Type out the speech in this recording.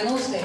que guste.